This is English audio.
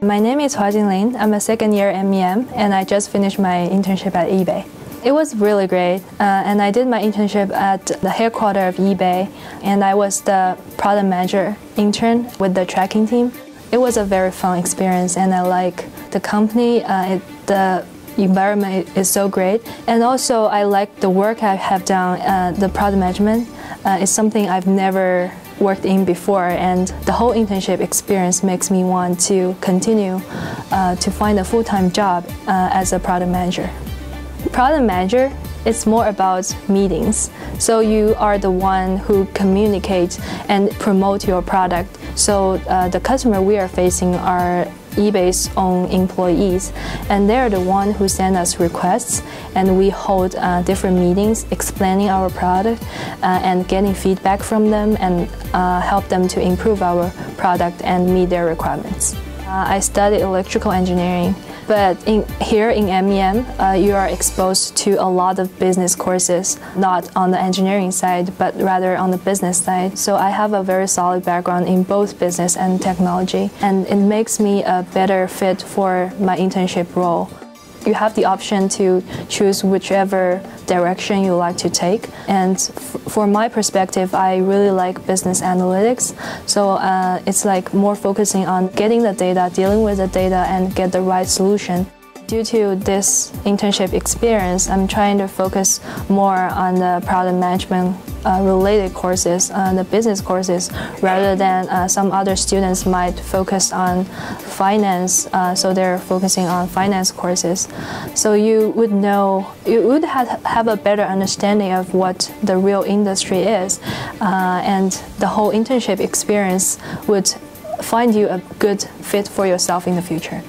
My name is Huajing Lin. I'm a second year MEM and I just finished my internship at eBay. It was really great uh, and I did my internship at the headquarters of eBay and I was the product manager intern with the tracking team. It was a very fun experience and I like the company, uh, it, the environment is so great and also I like the work I have done, uh, the product management uh, is something I've never worked in before and the whole internship experience makes me want to continue uh, to find a full-time job uh, as a product manager. Product manager it's more about meetings. So you are the one who communicates and promote your product. So uh, the customer we are facing are eBay's own employees, and they're the one who send us requests, and we hold uh, different meetings explaining our product uh, and getting feedback from them and uh, help them to improve our product and meet their requirements. Uh, I studied electrical engineering. But in, here in MEM, uh, you are exposed to a lot of business courses, not on the engineering side, but rather on the business side. So I have a very solid background in both business and technology, and it makes me a better fit for my internship role you have the option to choose whichever direction you like to take. And for my perspective, I really like business analytics. So uh, it's like more focusing on getting the data, dealing with the data, and get the right solution. Due to this internship experience, I'm trying to focus more on the product management uh, related courses, uh, the business courses, rather than uh, some other students might focus on finance, uh, so they're focusing on finance courses. So you would know, you would have, have a better understanding of what the real industry is, uh, and the whole internship experience would find you a good fit for yourself in the future.